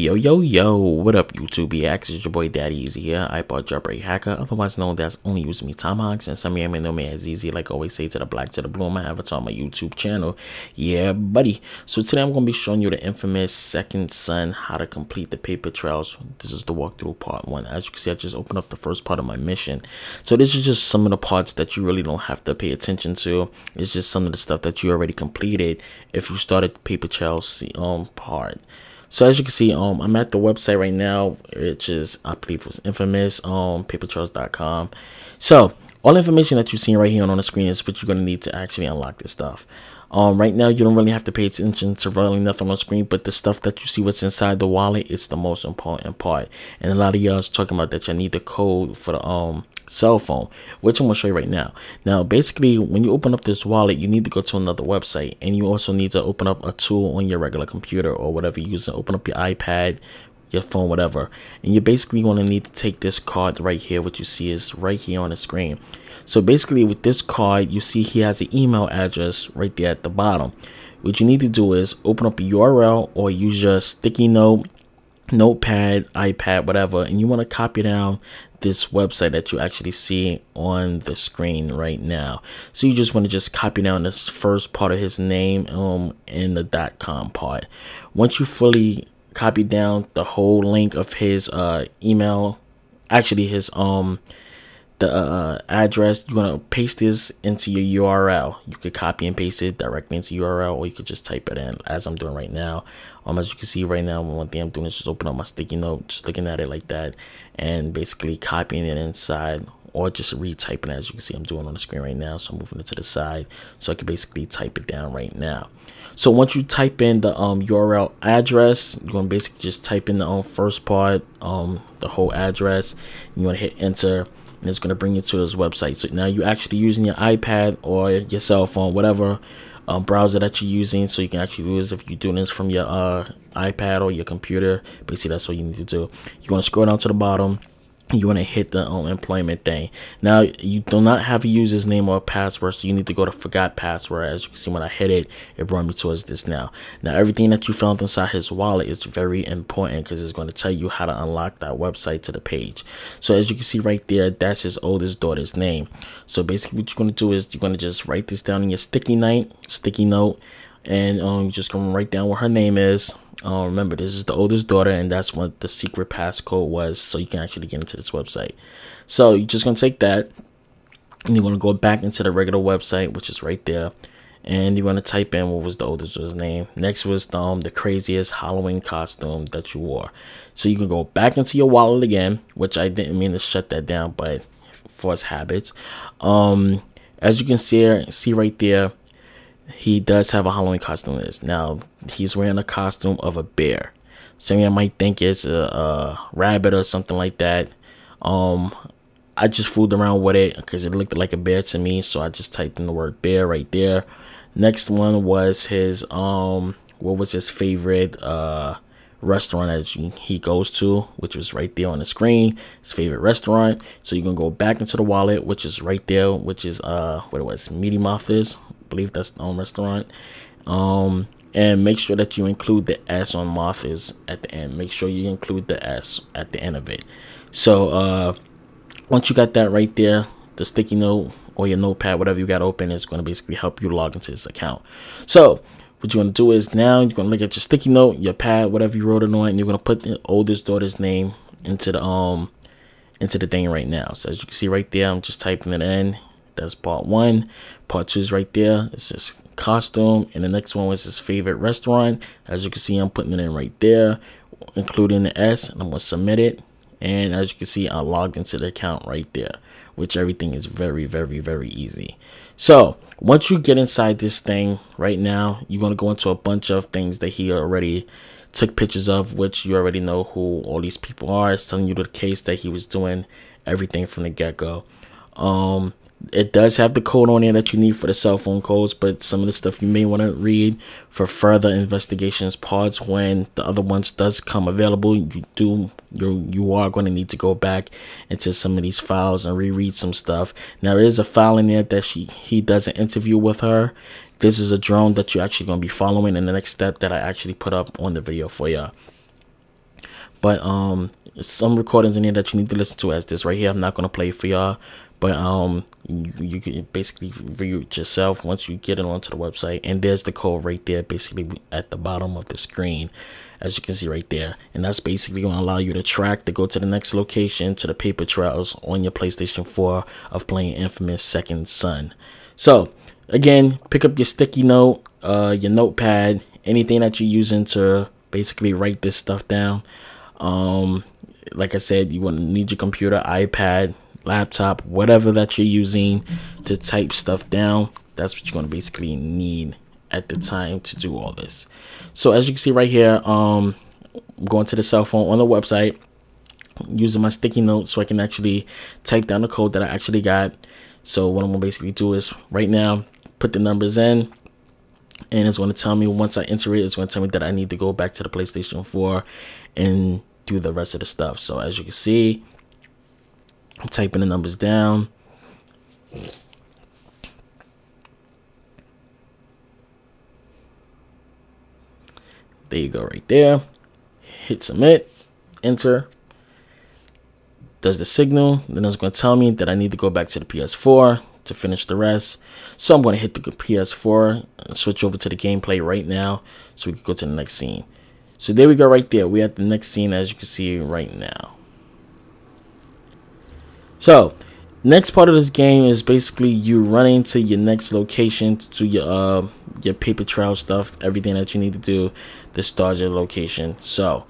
Yo, yo, yo, what up, YouTube reacts? It's your boy Daddyezee here, iPod Jailbreak Hacker, otherwise known as Only Use Me Tomahawks, and some of you may know me as Easy, like I always say to the black to the blue my avatar on my YouTube channel. Yeah, buddy. So today I'm going to be showing you the infamous Second Son, how to complete the paper trails. This is the walkthrough part one. As you can see, I just opened up the first part of my mission. So this is just some of the parts that you really don't have to pay attention to. It's just some of the stuff that you already completed if you started paper trails um, part. So as you can see, um, I'm at the website right now, which is I believe was infamous, um, papertrails.com. So all information that you're seeing right here on the screen is what you're gonna need to actually unlock this stuff. Um, right now you don't really have to pay attention to really nothing on screen, but the stuff that you see what's inside the wallet is the most important part. And a lot of y'all is talking about that you need the code for the um cell phone, which I'm gonna show you right now. Now, basically, when you open up this wallet, you need to go to another website, and you also need to open up a tool on your regular computer or whatever you use to open up your iPad, your phone, whatever. And you're basically gonna need to take this card right here. What you see is right here on the screen. So basically, with this card, you see he has an email address right there at the bottom. What you need to do is open up a URL or use your sticky note notepad, iPad, whatever, and you want to copy down this website that you actually see on the screen right now. So you just want to just copy down this first part of his name um in the dot com part. Once you fully copy down the whole link of his uh email, actually his um the uh, address you're gonna paste this into your url you could copy and paste it directly into url or you could just type it in as i'm doing right now. Um as you can see right now one thing i'm doing is just open up my sticky note just looking at it like that and basically copying it inside or just retyping as you can see I'm doing on the screen right now so I'm moving it to the side so I can basically type it down right now. So once you type in the um, URL address you're going to basically just type in the um, first part um, the whole address you want to hit enter and it's going to bring you to this website. So now you're actually using your iPad or your cell phone, whatever um, browser that you're using. So you can actually do this if you're doing this from your uh, iPad or your computer. Basically, that's what you need to do. You're going to scroll down to the bottom you want to hit the um, employment thing. Now, you do not have a user's name or a password, so you need to go to forgot password. As you can see, when I hit it, it brought me towards this now. Now, everything that you found inside his wallet is very important because it's going to tell you how to unlock that website to the page. So as you can see right there, that's his oldest daughter's name. So basically what you're going to do is you're going to just write this down in your sticky note, sticky note, and um, you're just going to write down what her name is uh, remember, this is the oldest daughter, and that's what the secret passcode was, so you can actually get into this website. So you're just gonna take that, and you're gonna go back into the regular website, which is right there, and you're gonna type in what was the oldest daughter's name. Next was um, the craziest Halloween costume that you wore. So you can go back into your wallet again, which I didn't mean to shut that down, but for its habits. Um, as you can see, see right there, he does have a Halloween costume this. Now, he's wearing a costume of a bear. Some of you might think it's a, a, rabbit or something like that. Um, I just fooled around with it because it looked like a bear to me. So I just typed in the word bear right there. Next one was his, um, what was his favorite, uh, restaurant that he goes to, which was right there on the screen, his favorite restaurant. So you can go back into the wallet, which is right there, which is uh what it was, Meaty Muffins believe that's the own restaurant. Um, and make sure that you include the S on Martha's at the end. Make sure you include the S at the end of it. So uh, once you got that right there, the sticky note or your notepad, whatever you got open, is going to basically help you log into this account. So what you're going to do is now you're going to look at your sticky note, your pad, whatever you wrote on it and you're going to put the oldest daughter's name into the um into the thing right now. So as you can see right there, I'm just typing it in. That's part one. Part two is right there. It's his costume. And the next one was his favorite restaurant. As you can see, I'm putting it in right there, including the S. And I'm going to submit it. And as you can see, I logged into the account right there, which everything is very, very, very easy. So once you get inside this thing right now, you're going to go into a bunch of things that he already took pictures of, which you already know who all these people are. It's telling you the case that he was doing everything from the get-go. Um, it does have the code on there that you need for the cell phone codes, but some of the stuff you may want to read for further investigations parts when the other ones does come available. You do you you are going to need to go back into some of these files and reread some stuff. Now there is a file in there that she he does an interview with her. This is a drone that you're actually going to be following in the next step that I actually put up on the video for y'all. but um, some recordings in here that you need to listen to as this right here. I'm not gonna play for y'all, but um, you, you can basically view it yourself once you get it onto the website. And there's the code right there, basically at the bottom of the screen, as you can see right there. And that's basically gonna allow you to track to go to the next location to the paper trails on your PlayStation 4 of playing Infamous Second Son. So again, pick up your sticky note, uh, your notepad, anything that you're using to basically write this stuff down. Um, like I said, you want to need your computer, iPad, laptop, whatever that you're using to type stuff down. That's what you're going to basically need at the time to do all this. So as you can see right here, um, going to the cell phone on the website using my sticky notes so I can actually type down the code that I actually got. So what I'm going to basically do is right now, put the numbers in and it's going to tell me once I enter it, it's going to tell me that I need to go back to the PlayStation 4 and do the rest of the stuff. So as you can see, I'm typing the numbers down. There you go, right there. Hit submit, enter. Does the signal. Then it's going to tell me that I need to go back to the PS4 to finish the rest. So I'm going to hit the PS4 and switch over to the gameplay right now so we can go to the next scene. So there we go right there. We're at the next scene as you can see right now. So next part of this game is basically you running to your next location to your uh your paper trail stuff, everything that you need to do to start your location. So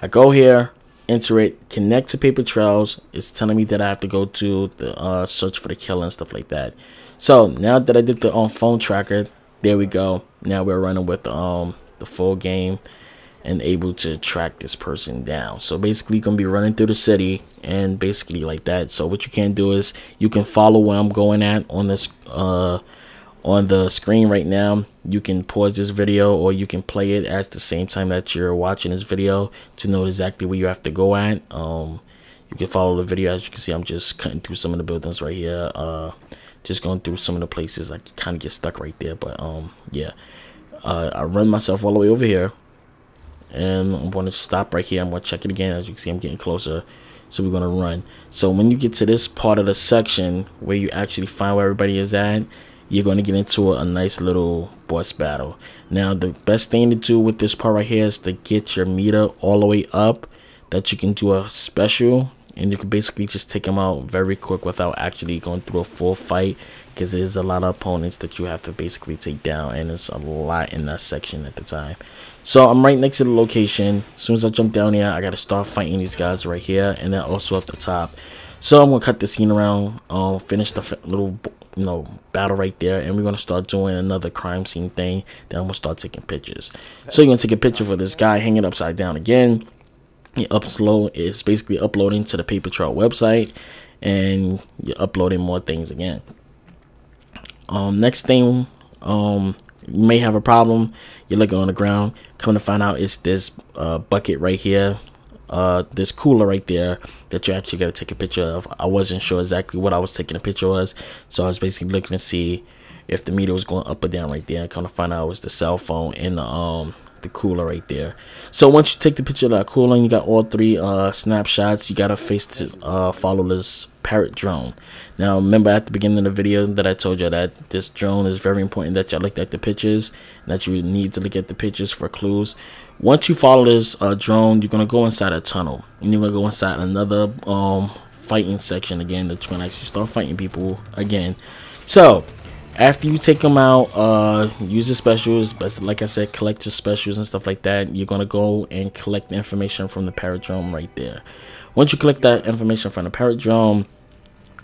I go here, enter it, connect to paper trails. It's telling me that I have to go to the uh, search for the killer and stuff like that. So now that I did the um, phone tracker, there we go. Now we're running with um the full game and able to track this person down. So basically gonna be running through the city and basically like that. So what you can do is you can follow where I'm going at on this uh on the screen right now. You can pause this video or you can play it at the same time that you're watching this video to know exactly where you have to go at. Um you can follow the video as you can see I'm just cutting through some of the buildings right here. Uh just going through some of the places I kind of get stuck right there but um yeah. Uh, I run myself all the way over here and I'm going to stop right here. I'm going to check it again. As you can see, I'm getting closer. So we're going to run. So when you get to this part of the section where you actually find where everybody is at, you're going to get into a, a nice little boss battle. Now, the best thing to do with this part right here is to get your meter all the way up that you can do a special and you can basically just take them out very quick without actually going through a full fight because there's a lot of opponents that you have to basically take down and it's a lot in that section at the time. So i'm right next to the location. As soon as i jump down here i gotta start fighting these guys right here and then also up the top. So i'm gonna cut the scene around um finish the little you know battle right there and we're gonna start doing another crime scene thing then i'm gonna start taking pictures. So you're gonna take a picture for this guy hanging upside down again you upload is basically uploading to the paper trail website and you're uploading more things again. Um next thing um you may have a problem you're looking on the ground come to find out it's this uh, bucket right here uh this cooler right there that you actually got to take a picture of. I wasn't sure exactly what i was taking a picture was so i was basically looking to see if the meter was going up or down right there come to find out it was the cell phone in the um the cooler right there. So once you take the picture of that cooler you got all three uh, snapshots, you gotta face to uh, follow this parrot drone. Now remember at the beginning of the video that I told you that this drone is very important that y'all look at the pictures that you need to look at the pictures for clues. Once you follow this uh, drone, you're gonna go inside a tunnel and you're gonna go inside another um, fighting section again that you're gonna actually start fighting people again. So after you take them out uh use the specials but like i said collect your specials and stuff like that you're gonna go and collect information from the paradrome right there. Once you collect that information from the paradrome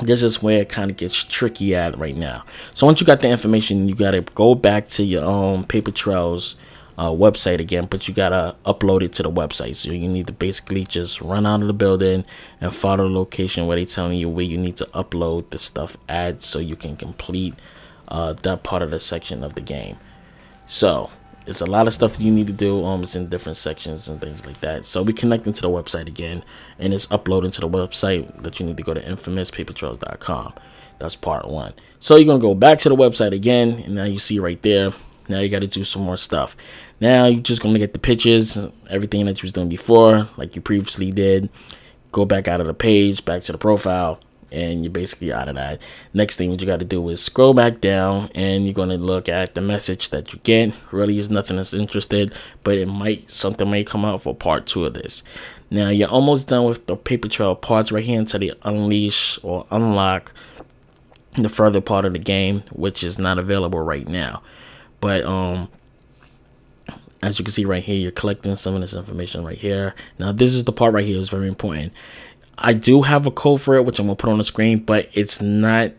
this is where it kind of gets tricky at right now. So once you got the information you got to go back to your own paper trails uh, website again but you gotta upload it to the website. So you need to basically just run out of the building and follow the location where they're telling you where you need to upload the stuff at so you can complete uh, that part of the section of the game. So it's a lot of stuff that you need to do. Um, it's in different sections and things like that. So we connecting to the website again, and it's uploading to the website that you need to go to infamouspapertrails.com. That's part one. So you're gonna go back to the website again, and now you see right there. Now you got to do some more stuff. Now you're just gonna get the pictures, everything that you was doing before, like you previously did. Go back out of the page, back to the profile, and you're basically out of that. Next thing what you got to do is scroll back down, and you're gonna look at the message that you get. Really, is nothing that's interested, but it might something may come out for part two of this. Now you're almost done with the paper trail parts right here until they unleash or unlock the further part of the game, which is not available right now. But um, as you can see right here, you're collecting some of this information right here. Now this is the part right here is very important. I do have a code for it, which I'm gonna put on the screen, but it's not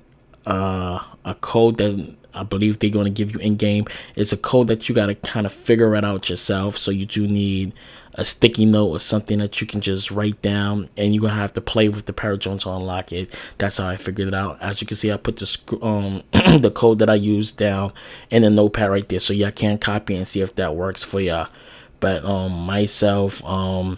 uh, a code that I believe they're going to give you in game. It's a code that you got to kind of figure it out yourself. So you do need a sticky note or something that you can just write down and you're to have to play with the Paradrone to unlock it. That's how I figured it out. As you can see, I put the um the code that I used down in the notepad right there. So y'all can copy and see if that works for y'all. But um myself, um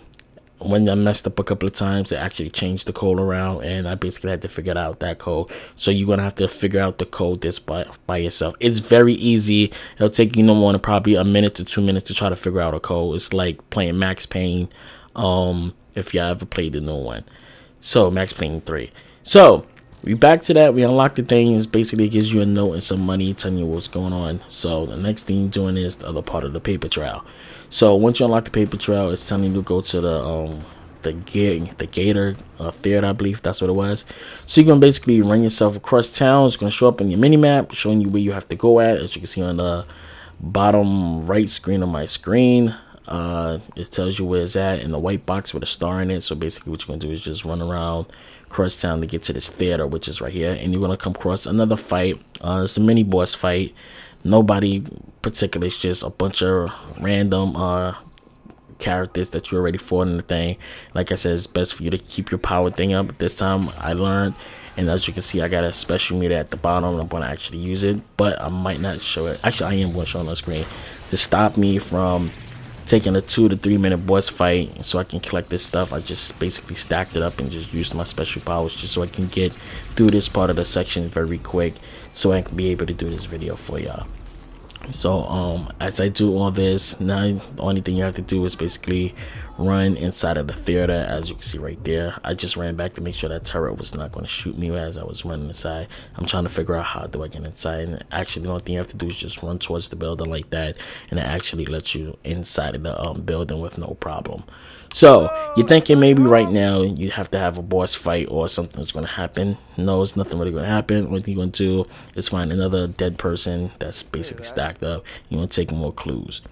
when I messed up a couple of times, it actually changed the code around, and I basically had to figure out that code. So you're gonna have to figure out the code this by by yourself. It's very easy. It'll take you no more than probably a minute to two minutes to try to figure out a code. It's like playing Max Payne, um, if you ever played the new one. So Max Payne three. So we back to that. We unlock the things. Basically, gives you a note and some money telling you what's going on. So the next thing you're doing is the other part of the paper trail. So once you unlock the paper trail, it's telling you to go to the um the gate the Gator uh, Theater, I believe that's what it was. So you're gonna basically run yourself across town. It's gonna show up in your mini map, showing you where you have to go at. As you can see on the bottom right screen of my screen, uh, it tells you where it's at in the white box with a star in it. So basically, what you're gonna do is just run around cross town to get to this theater, which is right here, and you're gonna come across another fight. Uh, it's a mini boss fight nobody particular. It's just a bunch of random uh characters that you already fought in the thing. Like I said, it's best for you to keep your power thing up. This time I learned and as you can see I got a special meter at the bottom I'm to actually use it but I might not show it actually I am to show on the screen to stop me from taking a two to three minute boss fight so I can collect this stuff I just basically stacked it up and just used my special powers just so I can get through this part of the section very quick so I can be able to do this video for y'all so um as i do all this now the only thing you have to do is basically run inside of the theater as you can see right there. I just ran back to make sure that turret was not going to shoot me as i was running inside. I'm trying to figure out how do i get inside and actually the only thing you have to do is just run towards the building like that and it actually lets you inside of the um, building with no problem so you're thinking maybe right now you have to have a boss fight or something's going to happen. No, it's nothing really going to happen. What you're going to do is find another dead person that's basically stacked up. You're going to take more clues.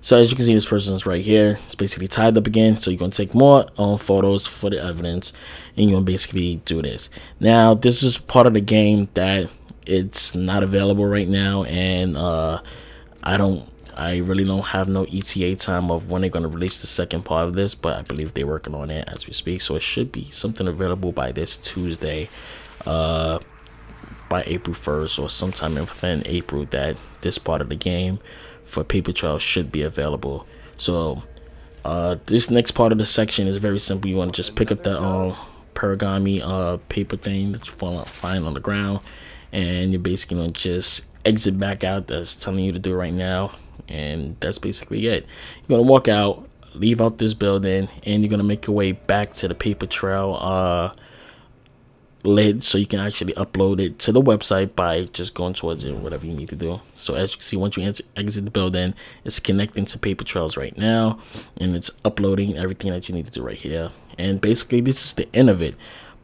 So as you can see, this person is right here. It's basically tied up again. So you're going to take more um, photos for the evidence. And you're going to basically do this. Now, this is part of the game that it's not available right now. And uh, I don't I really don't have no ETA time of when they're going to release the second part of this, but I believe they're working on it as we speak. So it should be something available by this Tuesday, uh, by April 1st or sometime within April that this part of the game for Paper Trail should be available. So uh, this next part of the section is very simple. You want to just pick up that uh, Paragami uh, paper thing that you find on the ground and you're basically going to just exit back out that's telling you to do right now and that's basically it. You're gonna walk out leave out this building and you're gonna make your way back to the paper trail uh lid so you can actually upload it to the website by just going towards it whatever you need to do. So as you can see once you exit the building it's connecting to paper trails right now and it's uploading everything that you need to do right here. And basically this is the end of it.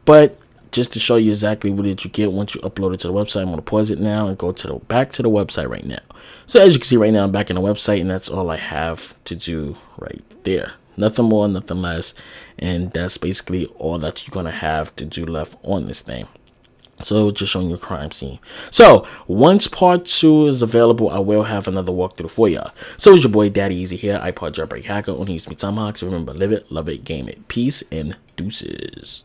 But just to show you exactly what did you get once you upload it to the website i'm going to pause it now and go to the back to the website right now so as you can see right now i'm back in the website and that's all i have to do right there nothing more nothing less and that's basically all that you're gonna have to do left on this thing so just showing your crime scene. So once part two is available, I will have another walkthrough for y'all. So it's your boy Daddyezee here, iPod Jailbreak Hacker. Only use me Tomahawks. Remember, live it, love it, game it. Peace and deuces.